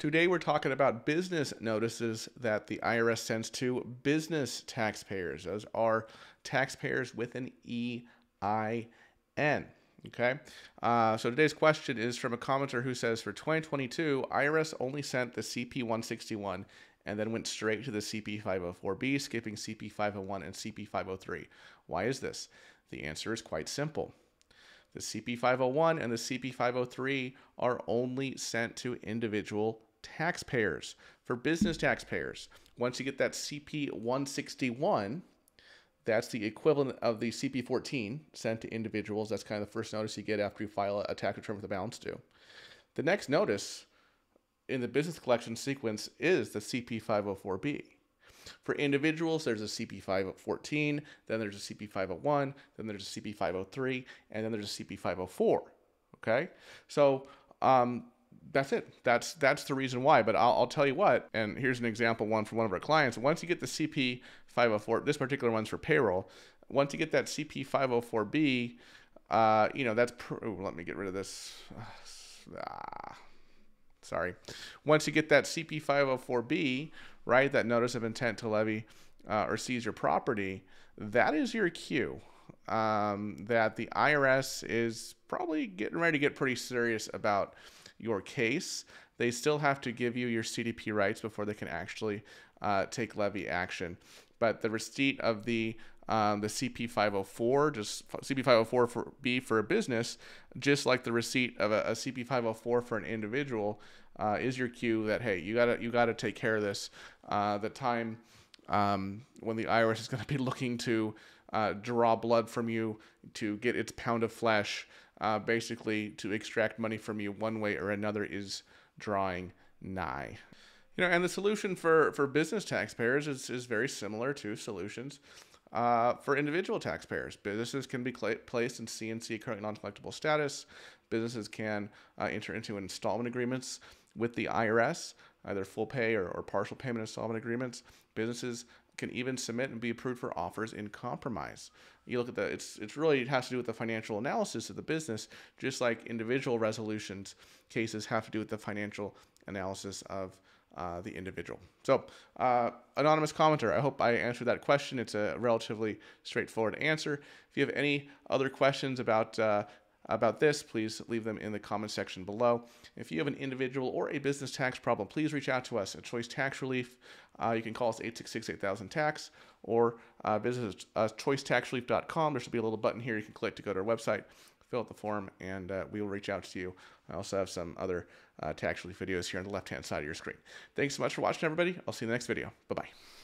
Today we're talking about business notices that the IRS sends to business taxpayers. Those are taxpayers with an EIN. Okay. Uh, so today's question is from a commenter who says for 2022, IRS only sent the CP 161 and then went straight to the CP 504B, skipping CP 501 and CP 503. Why is this? The answer is quite simple. The CP 501 and the CP 503 are only sent to individual taxpayers. For business taxpayers, once you get that CP 161, that's the equivalent of the CP 14 sent to individuals. That's kind of the first notice you get after you file a tax return with a balance due. The next notice in the business collection sequence is the CP 504B. For individuals, there's a CP 514, then there's a CP 501, then there's a CP 503, and then there's a CP 504. Okay, so um, that's it. That's that's the reason why. But I'll, I'll, tell you what. And here's an example one from one of our clients. Once you get the CP 504, this particular one's for payroll. Once you get that CP 504B, uh, you know that's. Pr- ooh, let me get rid of this. Ah, sorry. Once you get that CP 504B, right, that notice of intent to levy uh, or seize your property, that is your cue. Um, that the IRS is probably getting ready to get pretty serious about your case. They still have to give you your CDP rights before they can actually uh, take levy action. But the receipt of the um, the CP 504, just CP 504 for B for a business, just like the receipt of a, a CP 504 for an individual, uh, is your cue that hey, you gotta you gotta take care of this. Uh, the time um, when the IRS is going to be looking to uh, draw blood from you to get its pound of flesh uh, basically to extract money from you one way or another is drawing nigh. You know, and the solution for, for business taxpayers is, is very similar to solutions uh, for individual taxpayers. Businesses can be cl- placed in CNC current non-collectible status. Businesses can uh, enter into installment agreements with the IRS, either full pay or, or partial payment installment agreements. Businesses can even submit and be approved for offers in compromise. You look at the it's it's really it has to do with the financial analysis of the business, just like individual resolutions cases have to do with the financial analysis of uh, the individual. So, uh, anonymous commenter, I hope I answered that question. It's a relatively straightforward answer. If you have any other questions about uh, about this, please leave them in the comment section below. If you have an individual or a business tax problem, please reach out to us at Choice Tax Relief. Uh, you can call us 866-8000-TAX or uh, visit uh, choicetaxrelief.com. There should be a little button here you can click to go to our website, fill out the form, and uh, we will reach out to you. I also have some other uh, tax relief videos here on the left-hand side of your screen. Thanks so much for watching, everybody. I'll see you in the next video. Bye-bye.